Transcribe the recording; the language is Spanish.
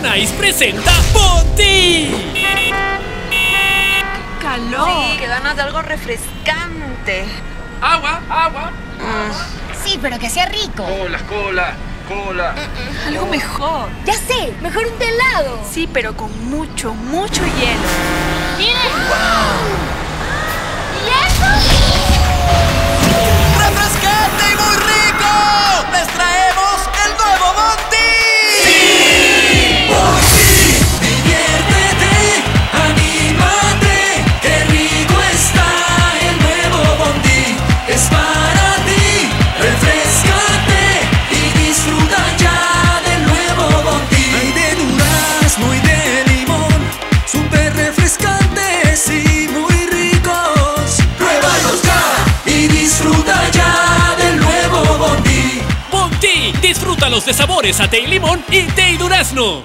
Bonais presenta Ponti. calor! Sí, que ganas de algo refrescante. Agua, agua. Sí, pero que sea rico. Cola, cola, cola. Algo mejor. Ya sé, mejor un helado. Sí, pero con mucho, mucho hielo. Y muy ricos. Pruébalos ya y disfruta ya del nuevo Bondi. Ponti. Disfrútalos de sabores a té limón y té y durazno.